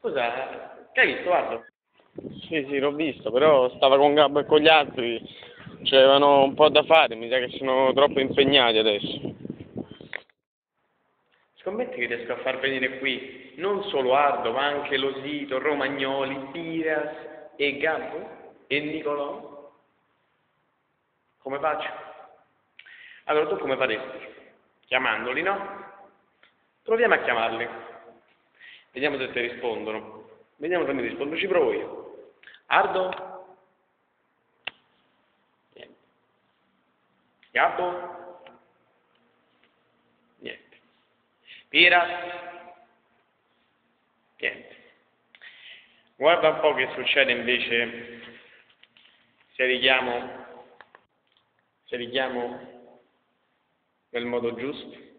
Scusa, che hai visto, Aldo? Sì, sì, l'ho visto, però stava con Gabbo e con gli altri, c'erano un po' da fare, mi sa che sono troppo impegnati adesso. Scommetti che riesco a far venire qui non solo Ardo, ma anche Losito, Romagnoli, Piras e Gabbo e Nicolò? Come faccio? Allora tu come faresti? Chiamandoli, no? Proviamo a chiamarli. Vediamo se ti rispondono. Vediamo se mi rispondono. Ci provo io. Ardo? Niente. Gabbo? Niente. Pira? Niente. Guarda un po' che succede invece se richiamo, se richiamo nel modo giusto.